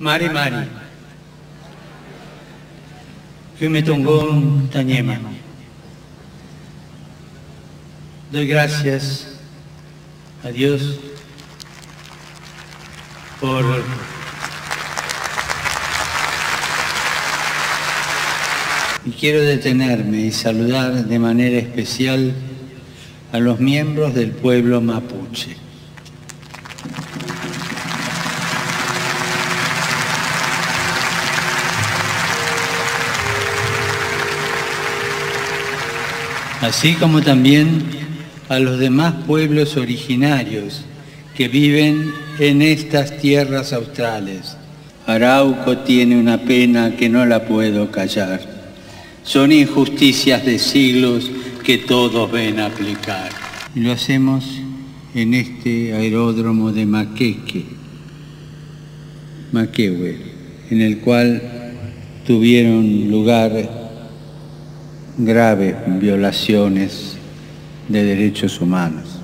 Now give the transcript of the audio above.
Mari Mari. Fumetongón Tañema. Doy gracias a Dios por y quiero detenerme y saludar de manera especial a los miembros del pueblo mapuche. Así como también a los demás pueblos originarios que viven en estas tierras australes. Arauco tiene una pena que no la puedo callar. Son injusticias de siglos que todos ven aplicar. Lo hacemos en este aeródromo de Maqueque, Maquehue, en el cual tuvieron lugar graves violaciones de derechos humanos.